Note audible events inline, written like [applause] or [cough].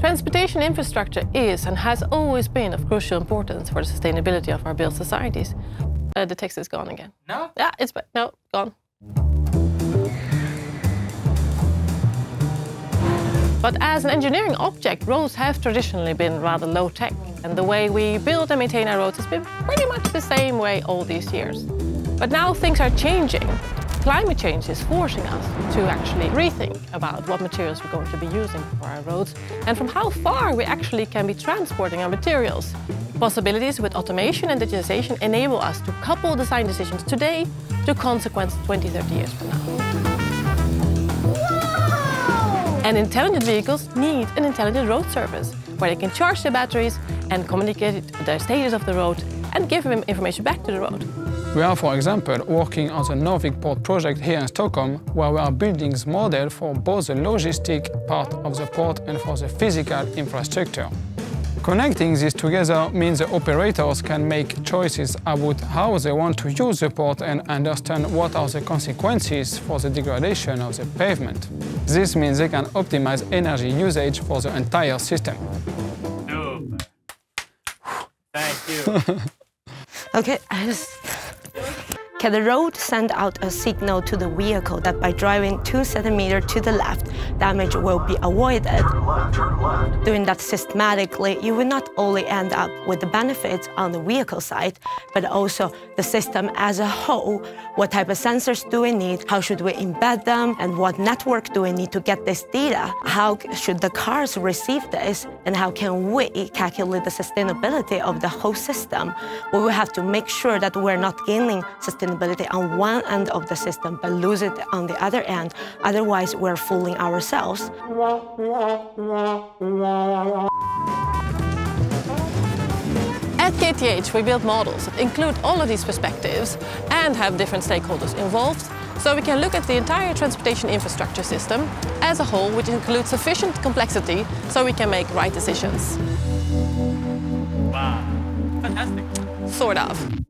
Transportation infrastructure is and has always been of crucial importance for the sustainability of our built societies. Uh, the text is gone again. No? Yeah, it's no, gone. But as an engineering object, roads have traditionally been rather low-tech, and the way we build and maintain our roads has been pretty much the same way all these years. But now things are changing. Climate change is forcing us to actually rethink about what materials we're going to be using for our roads and from how far we actually can be transporting our materials. Possibilities with automation and digitization enable us to couple design decisions today to consequence 20, 30 years from now. And intelligent vehicles need an intelligent road service where they can charge their batteries and communicate the status of the road and give them information back to the road. We are, for example, working on the Norvik Port project here in Stockholm, where we are building this model for both the logistic part of the port and for the physical infrastructure. Connecting this together means the operators can make choices about how they want to use the port and understand what are the consequences for the degradation of the pavement. This means they can optimize energy usage for the entire system. Super. Thank you. [laughs] Okay, I just... Can the road send out a signal to the vehicle that by driving two centimeters to the left, damage will be avoided? Turn left, turn left. Doing that systematically, you will not only end up with the benefits on the vehicle side, but also the system as a whole. What type of sensors do we need? How should we embed them? And what network do we need to get this data? How should the cars receive this? And how can we calculate the sustainability of the whole system? We will have to make sure that we're not gaining sustainability on one end of the system, but lose it on the other end. Otherwise, we're fooling ourselves. At KTH, we build models that include all of these perspectives and have different stakeholders involved, so we can look at the entire transportation infrastructure system as a whole, which includes sufficient complexity so we can make right decisions. Wow. Fantastic. Sort of.